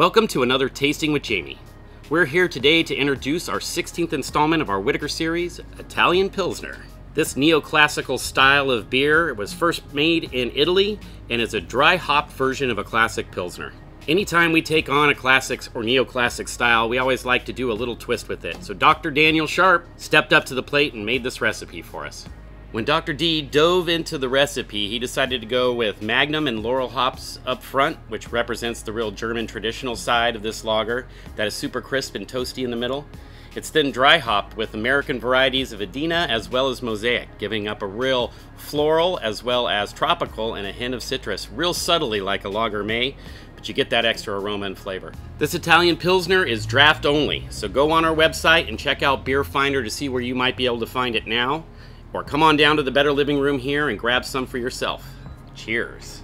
Welcome to another Tasting with Jamie. We're here today to introduce our 16th installment of our Whiteaker series, Italian Pilsner. This neoclassical style of beer was first made in Italy and is a dry hop version of a classic Pilsner. Anytime we take on a classics or neoclassic style, we always like to do a little twist with it. So Dr. Daniel Sharp stepped up to the plate and made this recipe for us. When Dr. D dove into the recipe, he decided to go with Magnum and Laurel hops up front, which represents the real German traditional side of this lager that is super crisp and toasty in the middle. It's then dry hopped with American varieties of Adina as well as Mosaic, giving up a real floral as well as tropical and a hint of citrus, real subtly like a lager may, but you get that extra aroma and flavor. This Italian Pilsner is draft only, so go on our website and check out Beer Finder to see where you might be able to find it now. Or come on down to the Better Living Room here and grab some for yourself. Cheers.